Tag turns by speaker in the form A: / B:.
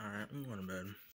A: Alright, I'm going to bed.